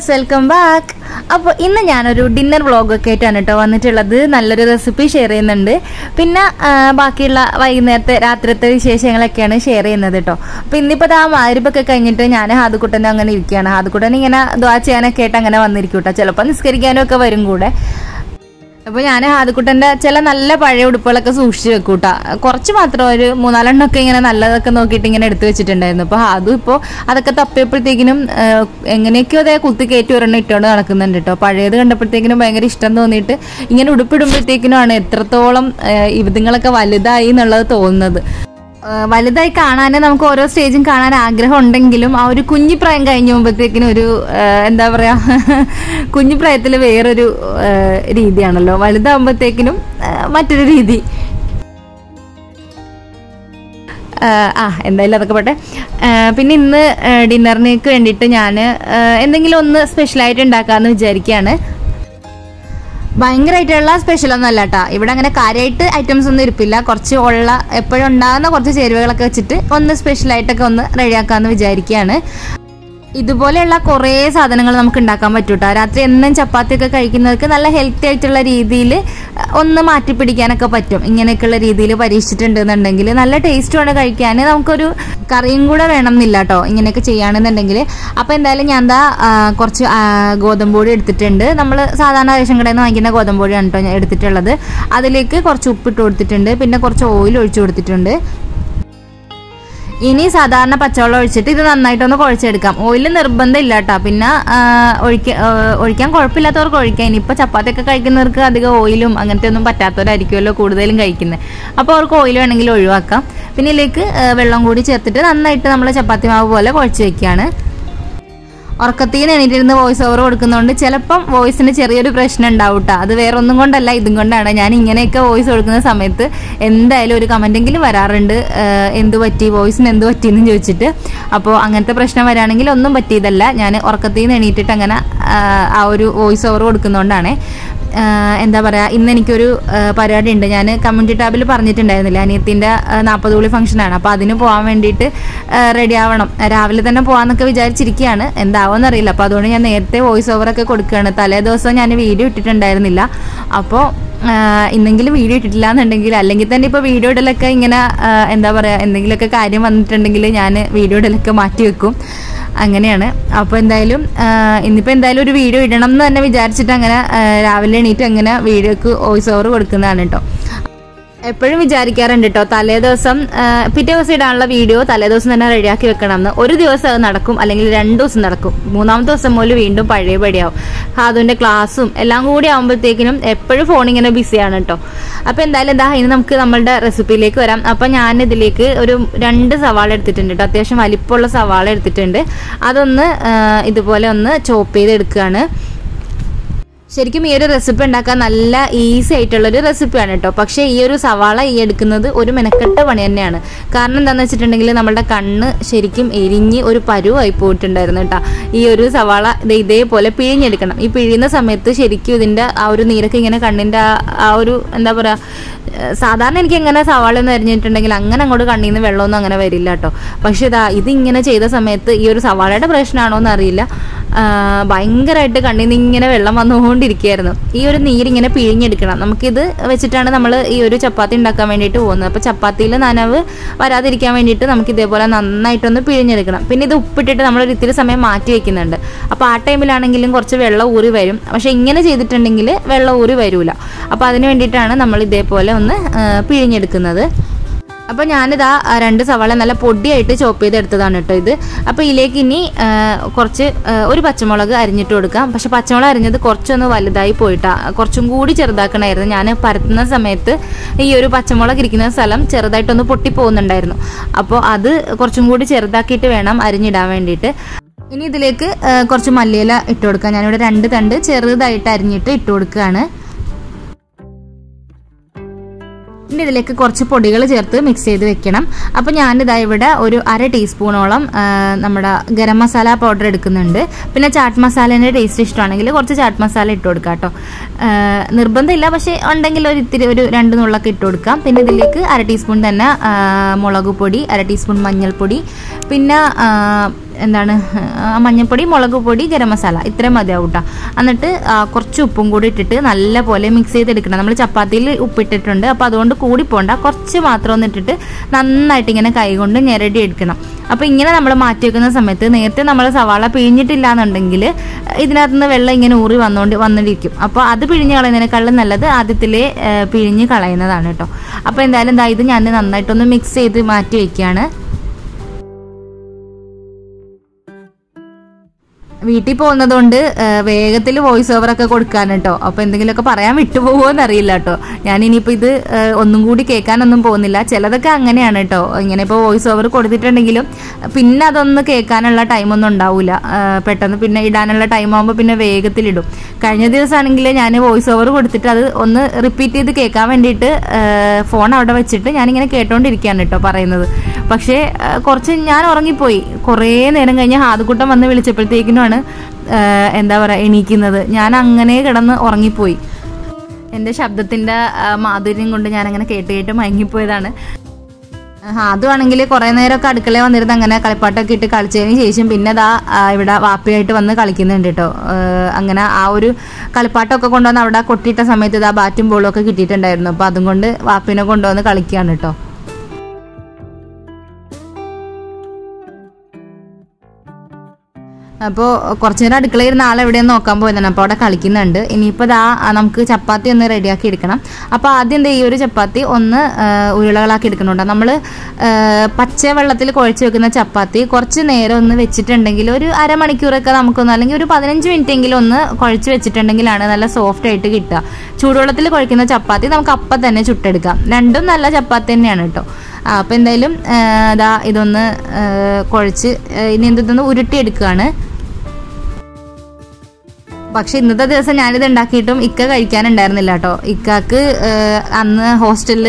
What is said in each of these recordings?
Hi welcome back അപ്പോൾ ഇന്ന് ഞാനൊരു ഡിന്നർ വ്ളോഗൊക്കെ ആയിട്ടാണ് കേട്ടോ വന്നിട്ടുള്ളത്. നല്ലൊരു റെസിപ്പി ഷെയർ ചെയ്യുന്നുണ്ട്. പിന്നെ ബാക്കിയുള്ള വൈകുന്നേരത്തെ രാത്രിത്തെ വിശേഷങ്ങളൊക്കെയാണ് ഷെയർ ചെയ്യുന്നത് കേട്ടോ. അപ്പോൾ ഇന്നിപ്പോൾ ആ മാരിപ്പൊക്കെ കഴിഞ്ഞിട്ട് ഞാൻ ഹാദുക്കുട്ടന്റെ അങ്ങനെ ഇരിക്കുകയാണ്. ഹാദുക്കുട്ടൻ ഇങ്ങനെ ദ്വാ ചെയ്യാനൊക്കെ ആയിട്ട് അങ്ങനെ വന്നിരിക്കും കേട്ടോ. ചിലപ്പോൾ നിസ്കരിക്കാനും ഒക്കെ വരും കൂടെ. അപ്പോൾ ഞാൻ ഹാദക്കുട്ടന്റെ ചില നല്ല പഴയ ഉടുപ്പുകളൊക്കെ സൂക്ഷിച്ച് വെക്കൂട്ടാ. കുറച്ച് മാത്രം ഒരു മൂന്നാലെണ്ണമൊക്കെ ഇങ്ങനെ നല്ലതൊക്കെ നോക്കിയിട്ട് ഇങ്ങനെ എടുത്തു വെച്ചിട്ടുണ്ടായിരുന്നു. അപ്പോൾ അതും ഇപ്പോൾ അതൊക്കെ തപ്പിയപ്പോഴത്തേക്കിനും എങ്ങനെയൊക്കെയോ അതേ കുത്തി കയറ്റി ഒരെണ്ണം ഇട്ടുകൊണ്ട് നടക്കുന്നുണ്ട് കേട്ടോ. പഴയത് കണ്ടപ്പോഴത്തേക്കിനും ഭയങ്കര ഇഷ്ടം തോന്നിയിട്ട് ഇങ്ങനെ ഉടുപ്പിടുമ്പോഴത്തേക്കിനും ആണ് എത്രത്തോളം ഇതുങ്ങളൊക്കെ വലുതായി എന്നുള്ളത് തോന്നുന്നത്. വലുതായി കാണാൻ നമുക്ക് ഓരോ സ്റ്റേജും കാണാൻ ആഗ്രഹം ഉണ്ടെങ്കിലും ആ ഒരു കുഞ്ഞു പ്രായം കഴിഞ്ഞു മുമ്പത്തേക്കിനും ഒരു എന്താ പറയാ കുഞ്ഞു പ്രായത്തിൽ വേറൊരു രീതിയാണല്ലോ. വലുതാകുമ്പോഴത്തേക്കിനും മറ്റൊരു രീതി. ആ എന്തായാലും അതൊക്കെ പോട്ടെ. പിന്നെ ഇന്ന് ഡിന്നറിനേക്ക് വേണ്ടിയിട്ട് ഞാൻ എന്തെങ്കിലും ഒന്ന് സ്പെഷ്യലായിട്ട് ഉണ്ടാക്കാമെന്ന് വിചാരിക്കുകയാണ് ഭയങ്കരമായിട്ടുള്ള സ്പെഷ്യൽ ഒന്നും അല്ല കേട്ടോ ഇവിടെ അങ്ങനെ കാര്യമായിട്ട് ഐറ്റംസ് ഒന്നും ഇരിപ്പില്ല. കുറച്ച് ഉള്ള എപ്പോഴും ഉണ്ടാകുന്ന കുറച്ച് ചേരുവകളൊക്കെ വെച്ചിട്ട് ഒന്ന് സ്പെഷ്യലായിട്ടൊക്കെ ഒന്ന് റെഡിയാക്കാമെന്ന് വിചാരിക്കുകയാണ് ഇതുപോലെയുള്ള കുറേ സാധനങ്ങൾ നമുക്ക് ഉണ്ടാക്കാൻ പറ്റും കേട്ടോ രാത്രി എന്നും ചപ്പാത്തിയൊക്കെ കഴിക്കുന്നവർക്ക് നല്ല ഹെൽത്തി ആയിട്ടുള്ള രീതിയിൽ ഒന്ന് മാറ്റി പിടിക്കാനൊക്കെ പറ്റും. ഇങ്ങനെയൊക്കെയുള്ള രീതിയിൽ പരീക്ഷിച്ചിട്ടുണ്ടെന്നുണ്ടെങ്കിൽ നല്ല ടേസ്റ്റുമാണ് കഴിക്കാൻ നമുക്കൊരു കറിയും കൂടെ വേണം എന്നില്ല കേട്ടോ ഇങ്ങനെയൊക്കെ ചെയ്യുകയാണെന്നുണ്ടെങ്കിൽ അപ്പോൾ എന്തായാലും ഞാൻ എന്താ കുറച്ച് ആ, ഗോതമ്പ് പൊടി എടുത്തിട്ടുണ്ട്. നമ്മൾ സാധാരണ റേഷൻ കടയിൽ നിന്ന് വാങ്ങിക്കുന്ന ഗോതമ്പ് പൊടിയാണ് കേട്ടോ ഞാൻ എടുത്തിട്ടുള്ളത്. അതിലേക്ക് കുറച്ച് ഉപ്പിട്ട് കൊടുത്തിട്ടുണ്ട്. പിന്നെ കുറച്ച് ഓയിൽ ഒഴിച്ചു കൊടുത്തിട്ടുണ്ട്. ഇനി സാധാരണ പച്ചവെള്ളം ഒഴിച്ചിട്ട് ഇത് നന്നായിട്ടൊന്ന് കുഴച്ചെടുക്കാം. ഓയിൽ നിർബന്ധമില്ല കേട്ടോ പിന്നെ ഒഴിക്കാൻ ഒഴിക്കാൻ കുഴപ്പമില്ലാത്തവർക്ക് ഒഴിക്കാം. ഇനിയിപ്പോൾ ചപ്പാത്തിയൊക്കെ കഴിക്കുന്നവർക്ക് അധികം ഓയിലും അങ്ങനത്തെ ഒന്നും പറ്റാത്തവരായിരിക്കുമല്ലോ കൂടുതലും കഴിക്കുന്നത്. അപ്പോൾ അവർക്ക് ഓയിൽ വേണമെങ്കിൽ ഒഴിവാക്കാം. പിന്നെ ഇതിലേക്ക് വെള്ളം കൂടി ചേർത്തിട്ട് നന്നായിട്ട് നമ്മൾ ചപ്പാത്തി മാവ് പോലെ കുഴച്ച് വെക്കുകയാണ്. ഉറക്കത്തിൽ നിന്ന് എണീറ്റിരുന്ന് വോയിസ് ഓവർ കൊടുക്കുന്നതുകൊണ്ട് ചിലപ്പം വോയിസിന് ചെറിയൊരു പ്രശ്നം ഉണ്ടാവും കേട്ടോ അത് വേറെ ഒന്നും കൊണ്ടല്ല ഇതും കൊണ്ടാണ്. ഞാൻ ഇങ്ങനെയൊക്കെ വോയിസ് കൊടുക്കുന്ന സമയത്ത് എന്തായാലും ഒരു കമന്റെങ്കിലും വരാറുണ്ട്. എന്ത് പറ്റി? വോയിസിന് എന്ത് പറ്റിയെന്ന് ചോദിച്ചിട്ട്. അപ്പോൾ അങ്ങനത്തെ പ്രശ്നം വരാണെങ്കിൽ ഒന്നും പറ്റിയതല്ല. ഞാൻ ഉറക്കത്തിൽ നിന്ന് എണീറ്റിട്ട് അങ്ങനെ ആ ഒരു വോയിസ് ഓവർ കൊടുക്കുന്നതുകൊണ്ടാണ് എന്താ പറയുക ഇന്ന് എനിക്കൊരു പരിപാടി ഉണ്ട് ഞാൻ കമ്മ്യൂണിറ്റി ടാബിൽ പറഞ്ഞിട്ടുണ്ടായിരുന്നില്ല അനിയത്തിന്റെ നാൽപ്പത് കുളി ഫംഗ്ഷനാണ് അപ്പോൾ അതിന് പോകാൻ വേണ്ടിയിട്ട് റെഡി ആവണം. രാവിലെ തന്നെ പോകാമെന്നൊക്കെ വിചാരിച്ചിരിക്കുകയാണ് എന്താവുമെന്ന് അറിയില്ല. അപ്പോൾ അതുകൊണ്ട് ഞാൻ നേരത്തെ വോയിസ് ഓവറൊക്കെ കൊടുക്കുകയാണ്. തലേ ദിവസം ഞാൻ വീഡിയോ ഇട്ടിട്ടുണ്ടായിരുന്നില്ല. അപ്പോൾ ഇന്നെങ്കിലും വീഡിയോ ഇട്ടിട്ടില്ല എന്നുണ്ടെങ്കിൽ അല്ലെങ്കിൽ തന്നെ ഇപ്പോൾ വീഡിയോ ഇടലൊക്കെ ഇങ്ങനെ എന്താ പറയുക എന്തെങ്കിലുമൊക്കെ കാര്യം വന്നിട്ടുണ്ടെങ്കിൽ ഞാൻ വീഡിയോ ഇടലൊക്കെ മാറ്റി വെക്കും. അങ്ങനെയാണ്. അപ്പോൾ എന്തായാലും ഇന്നിപ്പോൾ എന്തായാലും ഒരു വീഡിയോ ഇടണം എന്ന് തന്നെ വിചാരിച്ചിട്ട് അങ്ങനെ രാവിലെ എണീറ്റ് അങ്ങനെ വീഡിയോക്ക് വോയിസ് ഓവർ കൊടുക്കുന്നതാണ് കേട്ടോ എപ്പോഴും വിചാരിക്കാറുണ്ട് കേട്ടോ തലേ ദിവസം പിറ്റേ ദിവസം ഇടാനുള്ള വീഡിയോ തലേ ദിവസം തന്നെ റെഡിയാക്കി വെക്കണം എന്ന് ഒരു ദിവസം അത് നടക്കും അല്ലെങ്കിൽ രണ്ട് ദിവസം നടക്കും. മൂന്നാമത്തെ ദിവസം മുതൽ വീണ്ടും പഴയ പടിയാവും ഹാദുവിന്റെ ക്ലാസ്സും എല്ലാം കൂടി ആകുമ്പോഴത്തേക്കിനും എപ്പോഴും ഫോൺ ഇങ്ങനെ ബിസിയാണ് കേട്ടോ അപ്പോൾ എന്തായാലും എന്താ ഇനി നമുക്ക് നമ്മളുടെ റെസിപ്പിയിലേക്ക് വരാം. അപ്പൊ ഞാൻ ഇതിലേക്ക് ഒരു രണ്ട് സവാള എടുത്തിട്ടുണ്ട് കേട്ടോ അത്യാവശ്യം വലിപ്പമുള്ള സവാള എടുത്തിട്ടുണ്ട്. അതൊന്ന് ഇതുപോലെ ഒന്ന് ചോപ്പ് ചെയ്ത് എടുക്കുകയാണ് ശരിക്കും ഈ ഒരു റെസിപ്പി ഉണ്ടാക്കാൻ നല്ല ഈസി ആയിട്ടുള്ളൊരു റെസിപ്പിയാണ് കേട്ടോ പക്ഷേ ഈ ഒരു സവാള ഈ എടുക്കുന്നത് ഒരു മെനക്കെട്ട പണി തന്നെയാണ്. കാരണം എന്താണെന്ന് വെച്ചിട്ടുണ്ടെങ്കിൽ നമ്മുടെ കണ്ണ് ശരിക്കും എരിഞ്ഞ് ഒരു പരുവായി പോയിട്ടുണ്ടായിരുന്നു കേട്ടോ ഈ ഒരു സവാള ഇതേപോലെ പിഴിഞ്ഞെടുക്കണം. ഈ പിഴിയുന്ന സമയത്ത് ശരിക്കും ഇതിന്റെ ആ ഒരു നീരൊക്കെ ഇങ്ങനെ കണ്ണിന്റെ ആ- ഒരു എന്താ പറയുക സാധാരണ എനിക്ക് എങ്ങനെ സവാള ഒന്ന് അരിഞ്ഞിട്ടുണ്ടെങ്കിൽ അങ്ങനെ അങ്ങോട്ട് കണ്ണിൽ നിന്ന് വെള്ളമൊന്നും അങ്ങനെ വരില്ല കേട്ടോ പക്ഷെ ഇതാ ഇതിങ്ങനെ ചെയ്ത സമയത്ത് ഈ ഒരു സവാളയുടെ പ്രശ്നമാണോ എന്ന് അറിയില്ല ഭയങ്കരമായിട്ട് കണ്ണിൽ നിന്ന് ഇങ്ങനെ വെള്ളം വന്നുകൊണ്ടിരിക്കുകയായിരുന്നു. ഈ ഒരു നീരിങ്ങനെ പിഴിഞ്ഞെടുക്കണം. നമുക്കിത് വെച്ചിട്ടാണ് നമ്മൾ ഈ ഒരു ചപ്പാത്തി ഉണ്ടാക്കാൻ വേണ്ടിയിട്ട് പോകുന്നത്. അപ്പോൾ ചപ്പാത്തിയിൽ നനവ് വരാതിരിക്കാൻ വേണ്ടിയിട്ട് നമുക്ക് ഇതേപോലെ നന്നായിട്ടൊന്ന് പിഴിഞ്ഞെടുക്കണം. പിന്നെ ഇത് ഉപ്പിട്ടിട്ട് നമ്മൾ ഒരു ഇത്തിരി സമയം മാറ്റി വെക്കുന്നുണ്ട്. അപ്പോൾ ആ ടൈമിലാണെങ്കിലും കുറച്ച് വെള്ളം ഊറി വരും. പക്ഷേ ഇങ്ങനെ ചെയ്തിട്ടുണ്ടെങ്കിൽ വെള്ളം ഊറി വരില്ല അപ്പോൾ അതിന് വേണ്ടിയിട്ടാണ് നമ്മൾ ഇതേപോലെ ഒന്ന് പിഴിഞ്ഞെടുക്കുന്നത്. അപ്പോൾ ഞാനിതാ രണ്ട് സവാള നല്ല പൊടിയായിട്ട് ചോപ്പ് ചെയ്തെടുത്തതാണ് കേട്ടോ ഇത്. അപ്പോൾ ഇതിലേക്ക് ഇനി കുറച്ച് ഒരു പച്ചമുളക് അരിഞ്ഞിട്ട് കൊടുക്കാം. പക്ഷെ പച്ചമുളക് അരിഞ്ഞത് കുറച്ചൊന്ന് വലുതായി പോയിട്ടാണ് കുറച്ചും കൂടി ചെറുതാക്കണമായിരുന്നു ഞാൻ പരത്തുന്ന സമയത്ത് ഈ ഒരു പച്ചമുളക് ഇരിക്കുന്ന സ്ഥലം ചെറുതായിട്ടൊന്ന് പൊട്ടി പോകുന്നുണ്ടായിരുന്നു. അപ്പോൾ അത് കുറച്ചും കൂടി ചെറുതാക്കിയിട്ട് വേണം അരിഞ്ഞിടാൻ വേണ്ടിയിട്ട്. ഇനി ഇതിലേക്ക് കുറച്ച് മല്ലിയില ഇട്ട് കൊടുക്കാം. ഞാനിവിടെ രണ്ട് തണ്ട് ചെറുതായിട്ട് അരിഞ്ഞിട്ട് ഇട്ട് കൊടുക്കുകയാണ്. ഇനി ഇതിലേക്ക് കുറച്ച് പൊടികൾ ചേർത്ത് മിക്സ് ചെയ്ത് വെക്കണം. അപ്പോൾ ഞാനിതാ ഇവിടെ ഒരു അര ടീസ്പൂണോളം നമ്മുടെ ഗരം മസാല പൗഡർ എടുക്കുന്നുണ്ട്. പിന്നെ ചാട്ട് മസാലേന്റെ ടേസ്റ്റ് ഇഷ്ടമാണെങ്കിൽ കുറച്ച് ചാട്ട് മസാല ഇട്ട് കൊടുക്കാം കേട്ടോ നിർബന്ധമില്ല പക്ഷേ ഉണ്ടെങ്കിൽ ഒരു ഇത്തിരി ഒരു രണ്ട് നുള്ളൊക്കെ ഇട്ട് കൊടുക്കാം. പിന്നെ ഇതിലേക്ക് അര ടീസ്പൂൺ തന്നെ മുളക് പൊടി അര ടീസ്പൂൺ മഞ്ഞൾപ്പൊടി. പിന്നെ എന്താണ് മഞ്ഞൾപ്പൊടി മുളക് പൊടി ഗരം മസാല. ഇത്രയും മതിയാവും കേട്ടോ എന്നിട്ട് കുറച്ച് ഉപ്പും കൂടി ഇട്ടിട്ട് നല്ല പോലെ മിക്സ് ചെയ്തെടുക്കണം. നമ്മൾ ചപ്പാത്തിയിൽ ഉപ്പിട്ടിട്ടുണ്ട്. അപ്പോൾ അതുകൊണ്ട് കൂടി പോകണ്ട കുറച്ച് മാത്രം ഒന്ന് ഇട്ടിട്ട് നന്നായിട്ട് ഇങ്ങനെ കൈകൊണ്ട് ഞെരടി എടുക്കണം അപ്പോൾ ഇങ്ങനെ നമ്മൾ മാറ്റി വെക്കുന്ന സമയത്ത് നേരത്തെ നമ്മൾ സവാള പിഴിഞ്ഞിട്ടില്ല എന്നുണ്ടെങ്കിൽ ഇതിനകത്ത് നിന്ന് വെള്ളം ഇങ്ങനെ ഊറി വന്നുകൊണ്ട് വന്നിരിക്കും അപ്പോൾ അത് പിഴിഞ്ഞ് കളയുന്നതിനേക്കാളും നല്ലത് ആദ്യത്തിലേ പിഴിഞ്ഞ് കളയുന്നതാണ് കേട്ടോ അപ്പോൾ എന്തായാലും ദാ ഇത് ഞാൻ നന്നായിട്ടൊന്ന് മിക്സ് ചെയ്ത് മാറ്റി വെക്കുകയാണ്. വീട്ടിൽ പോകുന്നത് കൊണ്ട് വേഗത്തിൽ വോയിസ് ഒക്കെ കൊടുക്കാൻ കേട്ടോ അപ്പോൾ എന്തെങ്കിലുമൊക്കെ പറയാൻ വിട്ടുപോകുമോ എന്നറിയില്ല കേട്ടോ ഞാൻ ഇനിയിപ്പോൾ ഇത് ഒന്നും കൂടി കേൾക്കാനൊന്നും പോകുന്നില്ല. ചിലതൊക്കെ അങ്ങനെയാണ് കേട്ടോ ഇങ്ങനെ ഇപ്പോൾ വോയിസ് ഓവർ കൊടുത്തിട്ടുണ്ടെങ്കിലും പിന്നെ അതൊന്ന് കേൾക്കാനുള്ള ടൈമൊന്നും ഉണ്ടാവില്ല പെട്ടെന്ന് പിന്നെ ഇടാനുള്ള ടൈം ആകുമ്പോൾ പിന്നെ വേഗത്തിലിടും കഴിഞ്ഞ ദിവസമാണെങ്കിൽ ഞാൻ വോയിസ് ഓവർ കൊടുത്തിട്ട് അത് ഒന്ന് റിപ്പീറ്റ് ചെയ്ത് കേൾക്കാൻ വേണ്ടിയിട്ട് ഫോൺ അവിടെ വെച്ചിട്ട് ഞാനിങ്ങനെ കേട്ടോണ്ടിരിക്കുകയാണ് കേട്ടോ പറയുന്നത്. പക്ഷേ കുറച്ച് ഞാൻ ഉറങ്ങിപ്പോയി. കുറേ നേരം കഴിഞ്ഞ് ഹാദുക്കുട്ടം വന്ന് വിളിച്ചപ്പോഴത്തേക്കിനുമാണ് ഏഹ്, എന്താ പറയുക എണീക്കുന്നത്. ഞാൻ അങ്ങനെ കിടന്ന് ഉറങ്ങിപ്പോയി. എന്റെ ശബ്ദത്തിന്റെ മാധുര്യം കൊണ്ട് ഞാനങ്ങനെ കേട്ട് കേട്ട് മയങ്ങിപ്പോയതാണ്. അതുവാണെങ്കിൽ കുറേ നേരമൊക്കെ അടുക്കളയിൽ വന്നിരുന്ന് അങ്ങനെ കളിപ്പാട്ടൊക്കെ ഇട്ട് കളിച്ചതിന് ശേഷം പിന്നെ ദാ ഇവിടെ വാപ്പയായിട്ട് വന്ന് കളിക്കുന്നുണ്ട് കേട്ടോ. അങ്ങനെ ആ ഒരു കളിപ്പാട്ടമൊക്കെ കൊണ്ടുവന്ന് അവിടെ കൊട്ടിയിട്ട സമയത്ത് ഇതാ ബാറ്റും ബോളും ഒക്കെ കിട്ടിയിട്ടുണ്ടായിരുന്നു. അപ്പോൾ അതും കൊണ്ട് വാപ്പിനെ കൊണ്ടുവന്ന് കളിക്കുകയാണ് കേട്ടോ. അപ്പോൾ കുറച്ച് നേരം അടുക്കളയിരുന്ന എവിടെയും നോക്കാൻ പോയതാണ്. അപ്പോൾ അവിടെ കളിക്കുന്നുണ്ട്. ഇനിയിപ്പോൾ ദാ നമുക്ക് ചപ്പാത്തി ഒന്ന് റെഡിയാക്കി എടുക്കണം. അപ്പോൾ ആദ്യം എന്താ ഈ ഒരു ചപ്പാത്തി ഒന്ന് ഉരുളകളാക്കി എടുക്കുന്നുണ്ട് നമ്മൾ പച്ച വെള്ളത്തിൽ കുഴച്ച് വെക്കുന്ന ചപ്പാത്തി കുറച്ച് നേരം ഒന്ന് വെച്ചിട്ടുണ്ടെങ്കിൽ ഒരു അരമണിക്കൂറൊക്കെ നമുക്കൊന്ന് അല്ലെങ്കിൽ ഒരു പതിനഞ്ച് മിനിറ്റ് എങ്കിലും ഒന്ന് കുഴച്ച് വെച്ചിട്ടുണ്ടെങ്കിലാണ് നല്ല സോഫ്റ്റ് ആയിട്ട് കിട്ടുക. ചൂടുവെള്ളത്തിൽ കുഴക്കുന്ന ചപ്പാത്തി നമുക്ക് അപ്പം തന്നെ ചുട്ടെടുക്കാം. രണ്ടും നല്ല ചപ്പാത്തി തന്നെയാണ് കേട്ടോ അപ്പോൾ എന്തായാലും അതാ ഇതൊന്ന് കുഴച്ച് ഇനി എന്തൊന്ന് ഉരുട്ടിയെടുക്കുകയാണ്. പക്ഷെ ഇന്നത്തെ ദിവസം ഞാനിത് ഉണ്ടാക്കിയിട്ടും ഇക്ക കഴിക്കാനുണ്ടായിരുന്നില്ല കേട്ടോ. ഇക്കാക്ക് അന്ന് ഹോസ്റ്റലിൽ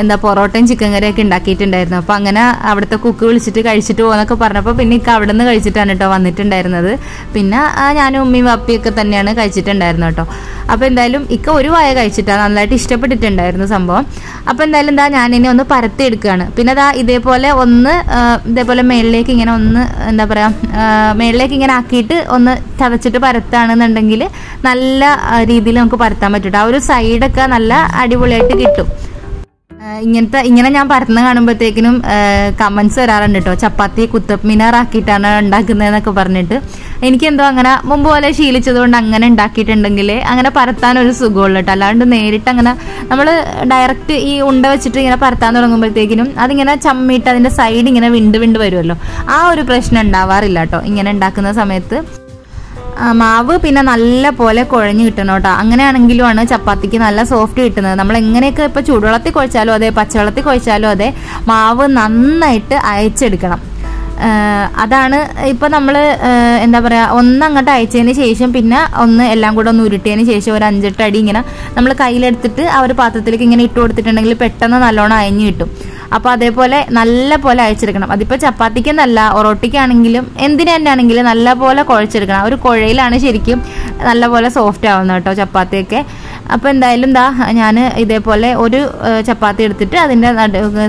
എന്താ പൊറോട്ടയും ചിക്കൻ കറിയൊക്കെ ഉണ്ടാക്കിയിട്ടുണ്ടായിരുന്നു. അപ്പോൾ അങ്ങനെ അവിടുത്തെ കുക്ക് വിളിച്ചിട്ട് കഴിച്ചിട്ട് പോകുന്നൊക്കെ പറഞ്ഞപ്പോൾ പിന്നെ ഇക്ക അവിടെ നിന്ന് കഴിച്ചിട്ടാണ് കേട്ടോ വന്നിട്ടുണ്ടായിരുന്നത്. പിന്നെ ഞാനും ഉമ്മയും വാപ്പിയൊക്കെ തന്നെയാണ് കഴിച്ചിട്ടുണ്ടായിരുന്നു കേട്ടോ. അപ്പോൾ എന്തായാലും ഇക്ക ഒരു വായ കഴിച്ചിട്ടാണ് നന്നായിട്ട് ഇഷ്ടപ്പെട്ടിട്ടുണ്ടായിരുന്നു സംഭവം. അപ്പോൾ എന്തായാലും എന്താ ഇനി ഒന്ന് പരത്തി എടുക്കുകയാണ്. പിന്നെ അതാ ഇതേപോലെ ഒന്ന് ഇതേപോലെ മേളിലേക്ക് ഇങ്ങനെ ഒന്ന് എന്താ പറയുക മേളിലേക്ക് ഇങ്ങനെ ആക്കിയിട്ട് ഒന്ന് ചതച്ചിട്ട് പരത്താണെന്നുണ്ടെങ്കിൽ നല്ല രീതിയിൽ നമുക്ക് പരത്താൻ പറ്റും ആ ഒരു സൈഡൊക്കെ നല്ല അടിപൊളിയായിട്ട് കിട്ടും. ഇങ്ങനത്തെ ഇങ്ങനെ ഞാൻ പരത്തുന്ന കാണുമ്പോഴത്തേക്കിനും കമൻസ് വരാറുണ്ട് കേട്ടോ ചപ്പാത്തി കുത്തപ്പ്മിനാറാക്കിയിട്ടാണ് ഉണ്ടാക്കുന്നതെന്നൊക്കെ പറഞ്ഞിട്ട്. എനിക്കെന്തോ അങ്ങനെ മുമ്പ് പോലെ ശീലിച്ചത് കൊണ്ട് അങ്ങനെ ഉണ്ടാക്കിയിട്ടുണ്ടെങ്കിൽ അങ്ങനെ പരത്താൻ ഒരു സുഖമുള്ളൂ കേട്ടോ അല്ലാണ്ട് നേരിട്ട് അങ്ങനെ നമ്മൾ ഡയറക്റ്റ് ഈ ഉണ്ട വെച്ചിട്ട് ഇങ്ങനെ പരത്താൻ തുടങ്ങുമ്പോഴത്തേക്കിനും അതിങ്ങനെ ചമ്മിയിട്ട് അതിന്റെ സൈഡ് ഇങ്ങനെ വിണ്ട് വിണ്ട് വരുമല്ലോ. ആ ഒരു പ്രശ്നം ഉണ്ടാവാറില്ല കേട്ടോ ഇങ്ങനെ ഉണ്ടാക്കുന്ന സമയത്ത്. മാവ് പിന്നെ നല്ല പോലെ കുഴഞ്ഞ് കിട്ടണം കേട്ടോ. അങ്ങനെയാണെങ്കിലുമാണ് ചപ്പാത്തിക്ക് നല്ല സോഫ്റ്റ് കിട്ടുന്നത്. നമ്മൾ എങ്ങനെയൊക്കെ ഇപ്പോൾ ചൂടുവെള്ളത്തിൽ കുഴച്ചാലും അതെ പച്ചവെള്ളത്തിൽ കുഴച്ചാലും അതെ മാവ് നന്നായിട്ട് അയച്ചെടുക്കണം. അതാണ് ഇപ്പം നമ്മൾ എന്താ പറയുക ഒന്ന് അങ്ങോട്ട് അയച്ചതിന് ശേഷം പിന്നെ ഒന്ന് എല്ലാം കൂടെ ഒന്ന് ഉരുട്ടിയതിന് ശേഷം ഒരു അഞ്ചെട്ട് അടി ഇങ്ങനെ നമ്മൾ കയ്യിലെടുത്തിട്ട് ആ ഒരു പാത്രത്തിലേക്ക് ഇങ്ങനെ ഇട്ട് കൊടുത്തിട്ടുണ്ടെങ്കിൽ പെട്ടെന്ന് നല്ലോണം അയഞ്ഞു കിട്ടും. അപ്പോൾ അതേപോലെ നല്ല പോലെ അയച്ചെടുക്കണം. അതിപ്പോൾ ചപ്പാത്തിക്കെന്നല്ല ഒറോട്ടിക്കാണെങ്കിലും എന്തിനു തന്നെ ആണെങ്കിലും നല്ല പോലെ കുഴച്ചെടുക്കണം. ഒരു കുഴയിലാണ് ശരിക്കും നല്ല പോലെ സോഫ്റ്റ് ആവുന്നത് കേട്ടോ ചപ്പാത്തിയൊക്കെ. അപ്പോൾ എന്തായാലും ദാ ഞാൻ ഇതേപോലെ ഒരു ചപ്പാത്തി എടുത്തിട്ട് അതിന്റെ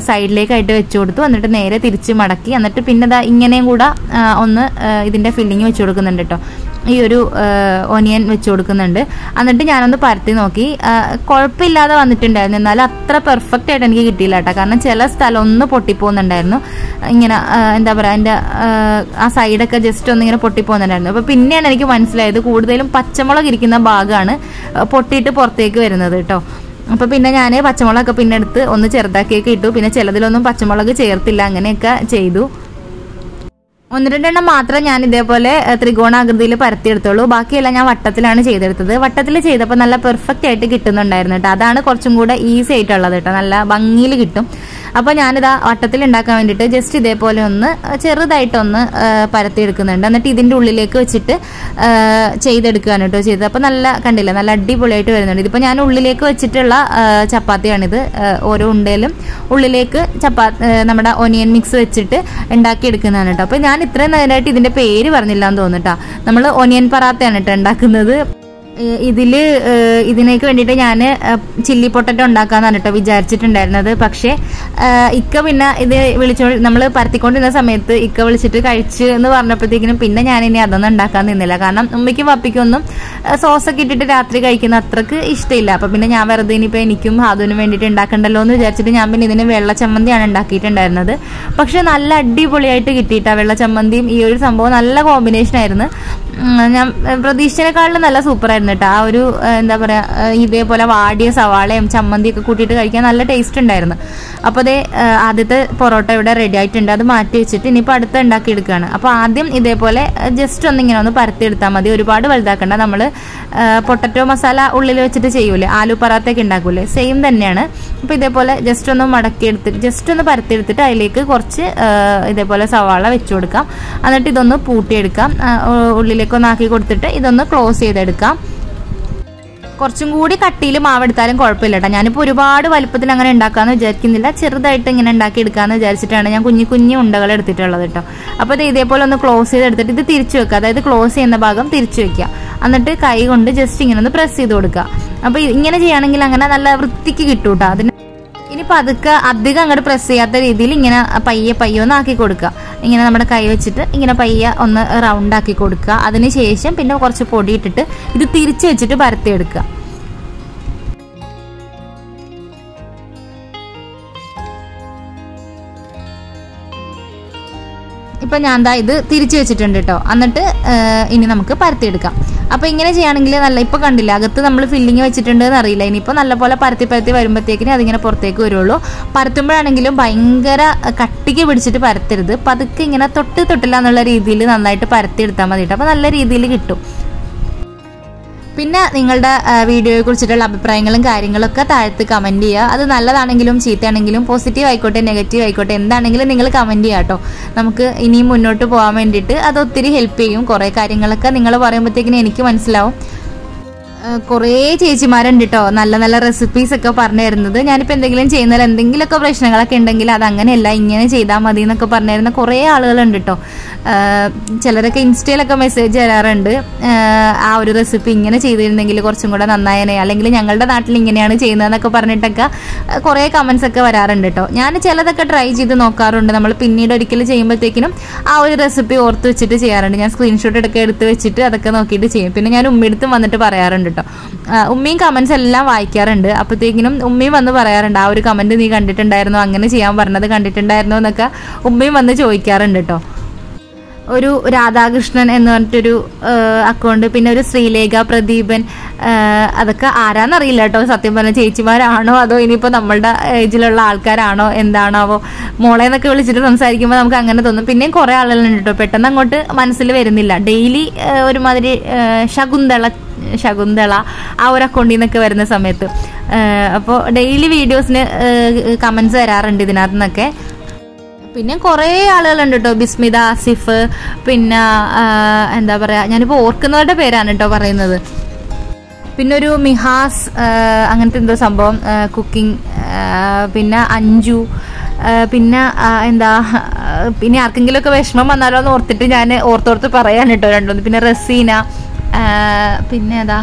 സൈഡിലേക്കായിട്ട് വെച്ച് കൊടുത്തു. എന്നിട്ട് നേരെ തിരിച്ച് മടക്കി. എന്നിട്ട് പിന്നെ ദാ ഇങ്ങനെയും കൂടെ ഒന്ന് ഇതിന്റെ ഫില്ലിങ് വെച്ച് കൊടുക്കുന്നുണ്ട് കേട്ടോ. ഈ ഒരു ഒനിയൻ വെച്ച് കൊടുക്കുന്നുണ്ട്. എന്നിട്ട് ഞാനൊന്ന് പരത്തി നോക്കി. കുഴപ്പമില്ലാതെ വന്നിട്ടുണ്ടായിരുന്നു. എന്നാലും അത്ര പെർഫെക്റ്റ് ആയിട്ട് എനിക്ക് കിട്ടിയില്ല കേട്ടോ. കാരണം ചില സ്ഥലം ഒന്ന് പൊട്ടിപ്പോകുന്നുണ്ടായിരുന്നു. ഇങ്ങനെ എന്താ പറയുക എന്റെ ആ സൈഡൊക്കെ ജസ്റ്റ് ഒന്ന് ഇങ്ങനെ പൊട്ടിപ്പോകുന്നുണ്ടായിരുന്നു. അപ്പോൾ പിന്നെയാണ് എനിക്ക് മനസ്സിലായത് കൂടുതലും പച്ചമുളക് ഇരിക്കുന്ന ഭാഗമാണ് പൊട്ടിയിട്ട് പുറത്തേക്ക് വരുന്നത് കേട്ടോ. അപ്പോൾ പിന്നെ ഞാൻ പച്ചമുളകൊക്കെ പിന്നെ എടുത്ത് ഒന്ന് ചെറുതാക്കിയൊക്കെ ഇട്ടു. പിന്നെ ചിലതിലൊന്നും പച്ചമുളക് ചേർത്തില്ല. അങ്ങനെയൊക്കെ ചെയ്തു. ഒന്ന് രണ്ടെണ്ണം മാത്രം ഞാൻ ഇതേപോലെ ത്രികോണാകൃതിയിൽ പരത്തിയെടുത്തുള്ളൂ. ബാക്കിയെല്ലാം ഞാൻ വട്ടത്തിലാണ് ചെയ്തെടുത്തത്. വട്ടത്തിൽ ചെയ്തപ്പോൾ നല്ല പെർഫെക്റ്റ് ആയിട്ട് കിട്ടുന്നുണ്ടായിരുന്നു കേട്ടോ. അതാണ് കുറച്ചും കൂടെ ഈസി ആയിട്ടുള്ളത് കേട്ടോ. നല്ല ഭംഗിയിൽ കിട്ടും. അപ്പോൾ ഞാനിതാ വട്ടത്തിൽ ഉണ്ടാക്കാൻ വേണ്ടിയിട്ട് ജസ്റ്റ് ഇതേപോലെ ഒന്ന് ചെറുതായിട്ടൊന്ന് പരത്തി പരത്തിയെടുക്കുന്നുണ്ട്. എന്നിട്ട് ഇതിന്റെ ഉള്ളിലേക്ക് വെച്ചിട്ട് ചെയ്തെടുക്കുകയാണ് കേട്ടോ ചെയ്തത്. അപ്പോൾ നല്ല കണ്ടില്ല നല്ല അടിപൊളിയായിട്ട് വരുന്നുണ്ട്. ഇതിപ്പോൾ ഞാൻ ഉള്ളിലേക്ക് വെച്ചിട്ടുള്ള ചപ്പാത്തിയാണിത്. ഓരോ ഉണ്ടയിലും ഉള്ളിലേക്ക് ചപ്പാ നമ്മുടെ ഒനിയൻ മിക്സ് വെച്ചിട്ട് ഉണ്ടാക്കിയെടുക്കുന്നതാണ് കേട്ടോ. അപ്പോൾ ഞാൻ ഇത്രയും നേരമായിട്ട് ഇതിന്റെ പേര് പറഞ്ഞില്ല എന്ന് തോന്നുന്നു കേട്ടോ. നമ്മൾ ഒനിയൻ പറാത്തയാണ് കേട്ടോ ഉണ്ടാക്കുന്നത്. ഇതിൽ ഇതിനേക്ക് വേണ്ടിയിട്ട് ഞാൻ ചില്ലി പൊട്ടറ്റോ ഉണ്ടാക്കാന്ന് പറഞ്ഞിട്ട് വിചാരിച്ചിട്ടുണ്ടായിരുന്നത്. പക്ഷേ ഇക്ക പിന്നെ ഇത് വിളിച്ചോ നമ്മൾ പരത്തിക്കൊണ്ടിരുന്ന സമയത്ത് ഇക്ക വിളിച്ചിട്ട് കഴിച്ച് എന്ന് പറഞ്ഞപ്പോഴത്തേക്കിനും പിന്നെ ഞാൻ ഇനി അതൊന്നും ഉണ്ടാക്കാൻ നിന്നില്ല. കാരണം ഉമ്മയ്ക്കും പപ്പിക്കും ഒന്നും സോസൊക്കെ ഇട്ടിട്ട് രാത്രി കഴിക്കുന്ന അത്രയ്ക്ക് ഇഷ്ടമില്ല. അപ്പൊ പിന്നെ ഞാൻ വെറുതെ ഇനിയിപ്പോൾ എനിക്കും അതിനും വേണ്ടിയിട്ട് ഉണ്ടാക്കണ്ടല്ലോ എന്ന് വിചാരിച്ചിട്ട് ഞാൻ പിന്നെ ഇതിന് വെള്ള ചമ്മന്തിയാണ് ഉണ്ടാക്കിയിട്ടുണ്ടായിരുന്നത്. പക്ഷെ നല്ല അടിപൊളിയായിട്ട് കിട്ടിയിട്ടാണ് വെള്ള ചമ്മന്തിയും ഈ ഒരു സംഭവം നല്ല കോമ്പിനേഷൻ ആയിരുന്നു. ഞാൻ പ്രതീക്ഷിച്ചതിനെക്കാളും നല്ല സൂപ്പർ ആയിരുന്നു കേട്ടോ. ആ ഒരു എന്താ പറയാ ഇതേപോലെ വാടിയ സവാളയും ചമ്മന്തിയൊക്കെ കൂട്ടിയിട്ട് കഴിക്കാൻ നല്ല ടേസ്റ്റ് ഉണ്ടായിരുന്നു. അപ്പോൾ അതേ ആദ്യത്തെ പൊറോട്ട ഇവിടെ റെഡി ആയിട്ടുണ്ട്. അത് മാറ്റി വെച്ചിട്ട് ഇനിയിപ്പോൾ അടുത്ത ഉണ്ടാക്കിയെടുക്കുകയാണ് അപ്പോൾ ആദ്യം ഇതേപോലെ ജസ്റ്റ് ഒന്ന് ഇങ്ങനെ ഒന്ന് പരത്തി എടുത്താൽ മതി. ഒരുപാട് വലുതാക്കണ്ട. നമ്മൾ പൊട്ടറ്റോ മസാല ഉള്ളിൽ വെച്ചിട്ട് ചെയ്യൂലേ? ആലു പറാത്തൊക്കെ ഉണ്ടാക്കൂലേ? സെയിം തന്നെയാണ്. അപ്പോൾ ഇതേപോലെ ജസ്റ്റ് ഒന്ന് മടക്കി എടുത്തിട്ട് ജസ്റ്റ് ഒന്ന് പരത്തി എടുത്തിട്ട് അതിലേക്ക് കുറച്ച് ഇതേപോലെ സവാള വെച്ചു കൊടുക്കാം. എന്നിട്ട് ഇതൊന്ന് പൂട്ടിയെടുക്കാം. ഉള്ളിലേക്ക് ഒന്ന് ആക്കി കൊടുത്തിട്ട് ഇതൊന്ന് ക്ലോസ് ചെയ്തെടുക്കാം. കുറച്ചും കൂടി കട്ടിയിൽ മാവെടുത്താലും കുഴപ്പമില്ല കേട്ടോ. ഞാനിപ്പോൾ ഒരുപാട് വലുപ്പത്തിൽ അങ്ങനെ ഉണ്ടാക്കാമെന്ന് വിചാരിക്കുന്നില്ല. ചെറുതായിട്ട് ഇങ്ങനെ ഉണ്ടാക്കി എടുക്കാമെന്ന് വിചാരിച്ചിട്ടാണ് ഞാൻ കുഞ്ഞു കുഞ്ഞു ഉണ്ടകൾ എടുത്തിട്ടുള്ളത് കേട്ടോ. അപ്പോൾ ഇത് ഇതേപോലെ ഒന്ന് ക്ലോസ് ചെയ്തെടുത്തിട്ട് ഇത് തിരിച്ചു വെക്കുക. അതായത് ക്ലോസ് ചെയ്യുന്ന ഭാഗം തിരിച്ചു വെക്കുക. എന്നിട്ട് കൈ കൊണ്ട് ജസ്റ്റ് ഇങ്ങനെ ഒന്ന് പ്രസ് ചെയ്ത് കൊടുക്കുക. അപ്പോൾ ഇങ്ങനെ ചെയ്യുകയാണെങ്കിൽ അങ്ങനെ നല്ല വൃത്തിക്ക് കിട്ടും കേട്ടോ അതിന് ഇനി പതുക്കെ അധികം അങ്ങോട്ട് പ്രസ് ചെയ്യാത്ത രീതിയിൽ ഇങ്ങനെ പയ്യെ പയ്യെ ഒന്ന് ആക്കി കൊടുക്കുക. ഇങ്ങനെ നമ്മുടെ കൈ വെച്ചിട്ട് ഇങ്ങനെ പയ്യെ ഒന്ന് റൗണ്ട് ആക്കി കൊടുക്കുക. അതിനുശേഷം പിന്നെ കുറച്ച് പൊടി ഇട്ടിട്ട് ഇത് തിരിച്ച് വെച്ചിട്ട് പരത്തിയെടുക്കുക ഇപ്പൊ ഞാൻ എന്താ ഇത് തിരിച്ചു വെച്ചിട്ടുണ്ട് കേട്ടോ എന്നിട്ട് ഇനി നമുക്ക് പരത്തിയെടുക്കാം. അപ്പോൾ ഇങ്ങനെ ചെയ്യുകയാണെങ്കിൽ നല്ല ഇപ്പോൾ കണ്ടില്ല അകത്ത് നമ്മൾ ഫില്ലിങ് വെച്ചിട്ടുണ്ട് എന്ന് അറിയില്ല. നല്ല നല്ലപോലെ പരത്തി പരത്തി വരുമ്പോഴത്തേക്കിന് അതിങ്ങനെ പുറത്തേക്ക് വരുള്ളൂ. പരത്തുമ്പോഴാണെങ്കിലും ഭയങ്കര കട്ടിക്ക് പിടിച്ചിട്ട് പരത്തരുത്. പതുക്കെ ഇങ്ങനെ തൊട്ട് തൊട്ടില്ല എന്നുള്ള രീതിയിൽ നന്നായിട്ട് പരത്തിയെടുത്താൽ മതി കേട്ടോ അപ്പോൾ നല്ല രീതിയിൽ കിട്ടും. പിന്നെ നിങ്ങളുടെ വീഡിയോയെ കുറിച്ചിട്ടുള്ള അഭിപ്രായങ്ങളും കാര്യങ്ങളൊക്കെ താഴത്ത് കമന്റ് ചെയ്യുക. അത് നല്ലതാണെങ്കിലും ചീത്തയാണെങ്കിലും പോസിറ്റീവ് ആയിക്കോട്ടെ നെഗറ്റീവ് ആയിക്കോട്ടെ എന്താണെങ്കിലും നിങ്ങൾ കമന്റ് ചെയ്യുക കേട്ടോ. നമുക്ക് ഇനിയും മുന്നോട്ട് പോകാൻ വേണ്ടിയിട്ട് അത് ഒത്തിരി ഹെൽപ്പ് ചെയ്യും. കുറേ കാര്യങ്ങളൊക്കെ നിങ്ങൾ പറയുമ്പോഴത്തേക്കിനും എനിക്ക് മനസ്സിലാവും. കുറേ ചേച്ചിമാരുണ്ട് കേട്ടോ നല്ല നല്ല റെസിപ്പീസ് ഒക്കെ പറഞ്ഞു തരുന്നത് ഞാനിപ്പോൾ എന്തെങ്കിലും ചെയ്യുന്നതിൽ എന്തെങ്കിലുമൊക്കെ പ്രശ്നങ്ങളൊക്കെ ഉണ്ടെങ്കിൽ അത് അങ്ങനെയല്ല ഇങ്ങനെ ചെയ്താൽ മതി എന്നൊക്കെ പറഞ്ഞു തരുന്ന കുറേ ആളുകളുണ്ട് കേട്ടോ ചിലരൊക്കെ ഇൻസ്റ്റയിലൊക്കെ മെസ്സേജ് തരാറുണ്ട്. ആ ഒരു റെസിപ്പി ഇങ്ങനെ ചെയ്തിരുന്നെങ്കിൽ കുറച്ചും കൂടെ നന്നായനെ. അല്ലെങ്കിൽ ഞങ്ങളുടെ നാട്ടിൽ ഇങ്ങനെയാണ് ചെയ്യുന്നതെന്നൊക്കെ പറഞ്ഞിട്ടൊക്കെ കുറേ കമൻസ് ഒക്കെ വരാറുണ്ട് കേട്ടോ ഞാൻ ചിലതൊക്കെ ട്രൈ ചെയ്ത് നോക്കാറുണ്ട്. നമ്മൾ പിന്നീട് ഒരിക്കൽ ചെയ്യുമ്പോഴത്തേക്കിനും ആ ഒരു റെസിപ്പി ഓർത്ത് വെച്ചിട്ട് ചെയ്യാറുണ്ട്. ഞാൻ സ്ക്രീൻഷോട്ട് എടുക്കുക എടുത്ത് വെച്ചിട്ട് അതൊക്കെ നോക്കിയിട്ട് ചെയ്യും. പിന്നെ ഞാൻ ഉമ്മയെടുത്തും വന്നിട്ട് പറയാറുണ്ട് കേട്ടോ ഉമ്മയും കമൻസ് എല്ലാം വായിക്കാറുണ്ട്. അപ്പോഴത്തേക്കിനും ഉമ്മയും വന്ന് പറയാറുണ്ട് ആ ഒരു കമന്റ് നീ കണ്ടിട്ടുണ്ടായിരുന്നോ? അങ്ങനെ ചെയ്യാൻ പറഞ്ഞത് കണ്ടിട്ടുണ്ടായിരുന്നോ? എന്നൊക്കെ ഉമ്മയും വന്ന് ചോദിക്കാറുണ്ട് കേട്ടോ ഒരു രാധാകൃഷ്ണൻ എന്ന് പറഞ്ഞിട്ടൊരു അക്കൗണ്ട് പിന്നെ ഒരു ശ്രീലേഖ പ്രദീപൻ അതൊക്കെ ആരാന്നറിയില്ല കേട്ടോ സത്യം പറഞ്ഞ ചേച്ചിമാരാണോ അതോ ഇനിയിപ്പോൾ നമ്മളുടെ ഏജിലുള്ള ആൾക്കാരാണോ? എന്താണാവോ? മോളെ എന്നൊക്കെ വിളിച്ചിട്ട് സംസാരിക്കുമ്പോൾ നമുക്ക് അങ്ങനെ തോന്നും. പിന്നെയും കുറേ ആളുകളുണ്ട് കേട്ടോ പെട്ടെന്ന് അങ്ങോട്ട് മനസ്സിൽ വരുന്നില്ല. ഡെയിലി ഒരുമാതിരി ശകുന്തള ശകുന്തള ആ ഒരു അക്കൗണ്ടിൽ നിന്നൊക്കെ വരുന്ന സമയത്ത്. അപ്പോൾ ഡെയിലി വീഡിയോസിന് കമൻസ് വരാറുണ്ട് ഇതിനകത്ത് നിന്നൊക്കെ പിന്നെ കുറേ ആളുകളുണ്ട് കേട്ടോ ബിസ്മിത ആസിഫ് പിന്നെ എന്താ പറയുക ഞാനിപ്പോൾ ഓർക്കുന്നവരുടെ പേരാണ് കേട്ടോ പറയുന്നത്. പിന്നെ ഒരു മിഹാസ് അങ്ങനത്തെ എന്തോ സംഭവം കുക്കിംഗ് പിന്നെ അഞ്ജു പിന്നെ എന്താ പിന്നെ ആർക്കെങ്കിലുമൊക്കെ വിഷമം വന്നാലോ എന്ന് ഓർത്തിട്ട് ഞാൻ ഓർത്തോർത്ത് പറയാൻ കേട്ടോ രണ്ടുമൂന്ന്. പിന്നെ റസീന പിന്നെ അതാ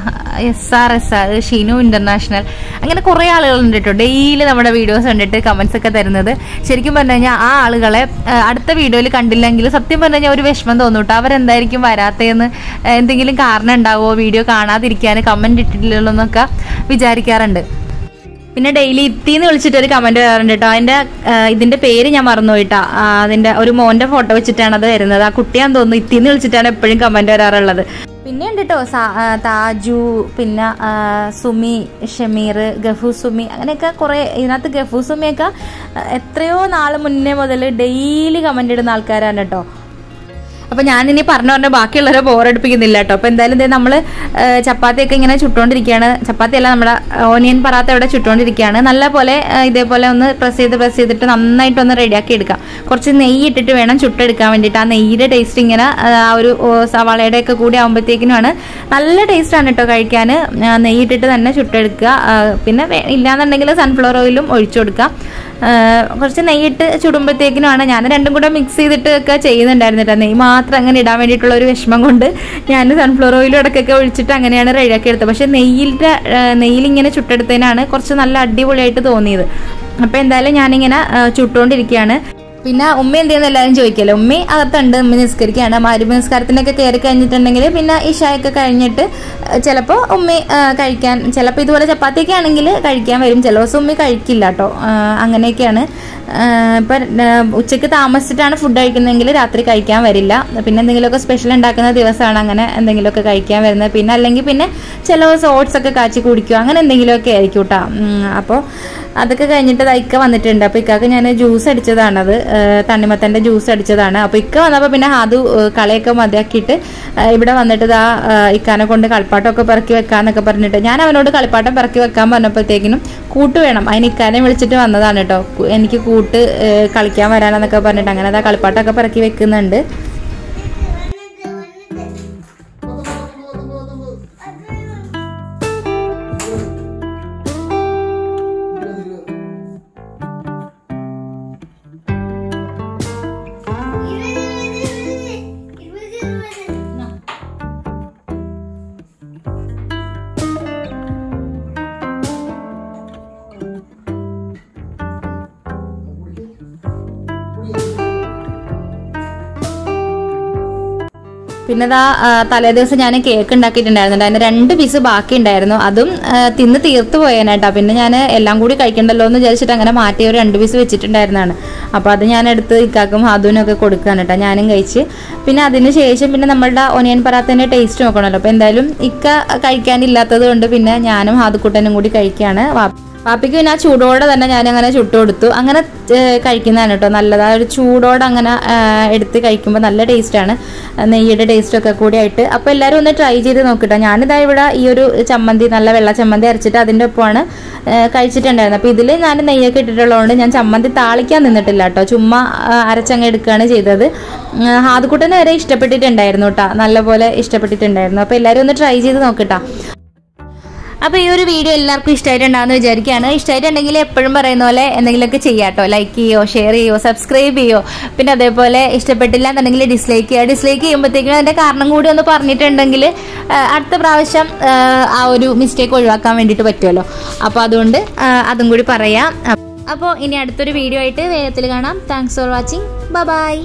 S R S R Sheenu international അങ്ങനെ കുറേ ആളുകളുണ്ട് കേട്ടോ ഡെയിലി നമ്മുടെ വീഡിയോസ് കണ്ടിട്ട് കമന്റ്സ് ഒക്കെ തരുന്നത്. ശരിക്കും പറഞ്ഞു കഴിഞ്ഞാൽ ആ ആളുകളെ അടുത്ത വീഡിയോയിൽ കണ്ടില്ലെങ്കിൽ സത്യം പറഞ്ഞു കഴിഞ്ഞാൽ ഒരു വിഷമം തോന്നും കേട്ടോ അവരെന്തായിരിക്കും വരാത്തതെന്ന് എന്തെങ്കിലും കാരണം ഉണ്ടാവുമോ വീഡിയോ കാണാതിരിക്കാൻ കമന്റ് ഇട്ടിട്ടില്ലല്ലോ എന്നൊക്കെ വിചാരിക്കാറുണ്ട്. പിന്നെ ഡെയിലി ഇത്തിന്ന് വിളിച്ചിട്ട് ഒരു കമന്റ് വരാറുണ്ട് കേട്ടോ അതിന്റെ ഇതിന്റെ പേര് ഞാൻ മറന്നുപോയിട്ടാ. അതിന്റെ ഒരു മോന്റെ ഫോട്ടോ വെച്ചിട്ടാണ് അത് വരുന്നത്. ആ കുട്ടിയാന്ന് തോന്നുന്നു ഇത്തിന്ന് വിളിച്ചിട്ടാണ് എപ്പോഴും കമന്റ് വരാറുള്ളത്. പിന്നെ ഉണ്ട് കേട്ടോ താജു പിന്നെ സുമി ഷമീർ ഗഫു സുമി അങ്ങനെയൊക്കെ കുറെ ഇതിനകത്ത് ഗഫു സുമിയൊക്കെ എത്രയോ നാൾ മുന്നേ മുതൽ ഡെയിലി കമന്റ് ഇടുന്ന ആൾക്കാരാണ് കേട്ടോ. അപ്പൊ ഞാൻ ഇനി പറഞ്ഞു പറഞ്ഞ ബാക്കിയുള്ളവരെ ബോറടിപ്പിക്കുന്നില്ല കേട്ടോ അപ്പൊ എന്തായാലും ഇതേ നമ്മൾ ഏഹ്, ചപ്പാത്തിയൊക്കെ ഇങ്ങനെ ചുട്ടോണ്ടിരിക്കുകയാണ് ചപ്പാത്തി അല്ല നമ്മുടെ ഓനിയൻ പറാത്ത ഇവിടെ ചുട്ടോണ്ടിരിക്കുകയാണ് നല്ല പോലെ ഏഹ്, ഇതേപോലെ ഒന്ന് പ്രസ് ചെയ്ത് പ്രസ് ചെയ്തിട്ട് നന്നായിട്ട് ഒന്ന് റെഡിയാക്കി എടുക്കാം. കുറച്ച് നെയ്യ് ഇട്ടിട്ട് വേണം ചുട്ടെടുക്കാൻ വേണ്ടിയിട്ട്. ആ നെയ്യുടെ ടേസ്റ്റ് ഇങ്ങനെ ആ ഒരു സവാളയുടെ ഒക്കെ കൂടി ആകുമ്പോഴത്തേക്കിനുമാണ് നല്ല ടേസ്റ്റ് ആണ് കേട്ടോ കഴിക്കാൻ നെയ്യ് ഇട്ടിട്ട് തന്നെ ചുട്ടെടുക്കുക. പിന്നെ ഇല്ലാന്നുണ്ടെങ്കിൽ സൺഫ്ലവർ ഓയിലും ഒഴിച്ചു കൊടുക്കുക ആ, കുറച്ച് നെയ്യിട്ട് ചുടുമ്പോഴത്തേക്കിനുമാണ്. ഞാൻ രണ്ടും കൂടെ മിക്സ് ചെയ്തിട്ട് ഒക്കെ ചെയ്യുന്നുണ്ടായിരുന്നു കേട്ടോ. നെയ്യ് മാത്രം അങ്ങനെ ഇടാൻ വേണ്ടിയിട്ടുള്ള ഒരു വിഷമം കൊണ്ട് ഞാൻ സൺഫ്ലവർ ഓയിലും ഇടയ്ക്കൊക്കെ ഒഴിച്ചിട്ട് അങ്ങനെയാണ് റെഡിയാക്കി എടുത്തത്. പക്ഷേ നെയ്യിന്റെ നെയ്യിൽ ഇങ്ങനെ ചുട്ടെടുത്തതിനാണ് കുറച്ച് നല്ല അടിപൊളിയായിട്ട് തോന്നിയത്. അപ്പോൾ എന്തായാലും ഞാനിങ്ങനെ ചുട്ടുകൊണ്ടിരിക്കുകയാണ്. പിന്നെ ഉമ്മ എന്ത് ചെയ്യുന്ന? എല്ലാവരും ചോദിക്കല്ലോ? ഉമ്മ അകത്തുണ്ട് ഉമ്മ നിസ്കരിക്കുകയാണ്. മാരിബ് നിസ്കാരത്തിനൊക്കെ കയറി കഴിഞ്ഞിട്ടുണ്ടെങ്കിൽ പിന്നെ ഇഷായൊക്കെ കഴിഞ്ഞിട്ട് ചിലപ്പോൾ ഉമ്മ കഴിക്കാൻ ചിലപ്പോൾ ഇതുപോലെ ചപ്പാത്തിയൊക്കെ ആണെങ്കിൽ കഴിക്കാൻ വരും. ചില ദിവസം ഉമ്മ കഴിക്കില്ല കേട്ടോ. അങ്ങനെയൊക്കെയാണ്. ഇപ്പം ഉച്ചയ്ക്ക് താമസിച്ചിട്ടാണ് ഫുഡ് കഴിക്കുന്നതെങ്കിൽ രാത്രി കഴിക്കാൻ വരില്ല. പിന്നെ എന്തെങ്കിലുമൊക്കെ സ്പെഷ്യൽ ഉണ്ടാക്കുന്ന ദിവസമാണ് അങ്ങനെ എന്തെങ്കിലുമൊക്കെ കഴിക്കാൻ വരുന്നത്. പിന്നെ അല്ലെങ്കിൽ പിന്നെ ചില ദിവസം ഓട്സ് ഒക്കെ കാച്ചി കുടിക്കുക. അങ്ങനെ എന്തെങ്കിലുമൊക്കെ ആയിരിക്കും കേട്ടോ. അപ്പോൾ അതൊക്കെ കഴിഞ്ഞിട്ട് ദാ ഇക്ക വന്നിട്ടുണ്ട്. അപ്പോൾ ഇക്കാക്ക് ഞാൻ ജ്യൂസ് അടിച്ചതാണത് തണ്ണിമത്തന്റെ ജ്യൂസ് അടിച്ചതാണ്. അപ്പോൾ ഇക്ക വന്നപ്പോൾ പിന്നെ അത് കളയൊക്കെ മതിയാക്കിയിട്ട് ഇവിടെ വന്നിട്ട് ആ ഇക്കാനെ കൊണ്ട് കളിപ്പാട്ടമൊക്കെ പിറക്കി വെക്കാന്നൊക്കെ പറഞ്ഞിട്ട് ഞാൻ അവനോട് കളിപ്പാട്ടം പിറക്കി വെക്കാൻ പറഞ്ഞപ്പോഴത്തേക്കിനും കൂട്ട് വേണം. അതിന് ഇക്കാനെ വിളിച്ചിട്ട് വന്നതാണ് കേട്ടോ. എനിക്ക് കൂട്ട് കളിക്കാൻ വരാനെന്നൊക്കെ പറഞ്ഞിട്ട്. അങ്ങനെ ദാ കളിപ്പാട്ടമൊക്കെ പിറക്കി വെക്കുന്നുണ്ട്. പിന്നെ തലേ ദിവസം ഞാൻ കേക്ക് ഉണ്ടാക്കിയിട്ടുണ്ടായിരുന്നു. അതിന് രണ്ട് പീസ് ബാക്കി ഉണ്ടായിരുന്നു. അതും തിന്ന് തീർത്ത് പോയേനാട്ടാ പിന്നെ ഞാൻ എല്ലാം കൂടി കഴിക്കണ്ടല്ലോ എന്ന് വിചാരിച്ചിട്ട് അങ്ങനെ മാറ്റി ഒരു രണ്ട് പീസ് വെച്ചിട്ടുണ്ടായിരുന്നതാണ് അപ്പോൾ അത് ഞാൻ എടുത്ത് ഇക്കാക്കും ഹാദുവിനും ഒക്കെ കൊടുക്കുകയാണ് കേട്ടോ. ഞാനും കഴിച്ച്. പിന്നെ അതിന് ശേഷം പിന്നെ നമ്മളുടെ ഒനിയൻ പറാത്തതിന്റെ ടേസ്റ്റ് നോക്കണമല്ലോ. അപ്പോൾ എന്തായാലും ഇക്ക കഴിക്കാനില്ലാത്തത് കൊണ്ട് പിന്നെ ഞാനും ഹാദുക്കുട്ടനും കൂടി കഴിക്കുകയാണ്. വാ- പാപ്പിക്ക് പിന്നെ ആ ചൂടോടെ തന്നെ ഞാൻ അങ്ങനെ ചുട്ടു കൊടുത്തു അങ്ങനെ കഴിക്കുന്നതാണ് കേട്ടോ നല്ലത്. ആ ഒരു ചൂടോടെ അങ്ങനെ എടുത്ത് കഴിക്കുമ്പോൾ നല്ല ടേസ്റ്റാണ്. നെയ്യുടെ ടേസ്റ്റ് ഒക്കെ കൂടി ആയിട്ട് അപ്പോൾ എല്ലാവരും ഒന്ന് ട്രൈ ചെയ്ത് നോക്കിട്ടോ. ഞാനിതാ ഇവിടെ ഈ ഒരു ചമ്മന്തി നല്ല വെള്ള ചമ്മന്തി അരച്ചിട്ട് അതിന്റെ ഒപ്പമാണ് കഴിച്ചിട്ടുണ്ടായിരുന്നത്. അപ്പോൾ ഇതിൽ ഞാൻ നെയ്യൊക്കെ ഇട്ടിട്ടുള്ളതുകൊണ്ട് ഞാൻ ചമ്മന്തി താളിക്കാൻ നിന്നിട്ടില്ല കേട്ടോ. ചുമ്മാ അരച്ചങ്ങ് എടുക്കുകയാണ് ചെയ്തത്. ഹാദുക്കുട്ടന് വരെ ഇഷ്ടപ്പെട്ടിട്ടുണ്ടായിരുന്നു കേട്ടോ. നല്ലപോലെ ഇഷ്ടപ്പെട്ടിട്ടുണ്ടായിരുന്നു. അപ്പോൾ എല്ലാവരും ഒന്ന് ട്രൈ ചെയ്ത് നോക്കിട്ടോ. അപ്പോൾ ഈ ഒരു വീഡിയോ എല്ലാവർക്കും ഇഷ്ടമായിട്ടുണ്ടാകുന്ന വിചാരിക്കുകയാണ്. ഇഷ്ടമായിട്ടുണ്ടെങ്കിൽ എപ്പോഴും പറയുന്ന പോലെ എന്തെങ്കിലുമൊക്കെ ചെയ്യാട്ടോ. ലൈക്ക് ചെയ്യോ ഷെയർ ചെയ്യോ സബ്സ്ക്രൈബ് ചെയ്യോ. പിന്നെ അതേപോലെ ഇഷ്ടപ്പെട്ടില്ല എന്നുണ്ടെങ്കിൽ ഡിസ്ലൈക്ക് ചെയ്യുക. ഡിസ്ലൈക്ക് ചെയ്യുമ്പോഴത്തേക്കും അതിന്റെ കാരണം കൂടി ഒന്ന് പറഞ്ഞിട്ടുണ്ടെങ്കിൽ അടുത്ത പ്രാവശ്യം ആ, ആ ഒരു മിസ്റ്റേക്ക് ഒഴിവാക്കാൻ വേണ്ടിയിട്ട് പറ്റുമല്ലോ. അപ്പോൾ അതുകൊണ്ട് അതും കൂടി പറയാം. അപ്പോൾ ഇനി അടുത്തൊരു വീഡിയോ ആയിട്ട് വേഗത്തിൽ കാണാം. Thanks for watching bye